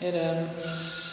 And um,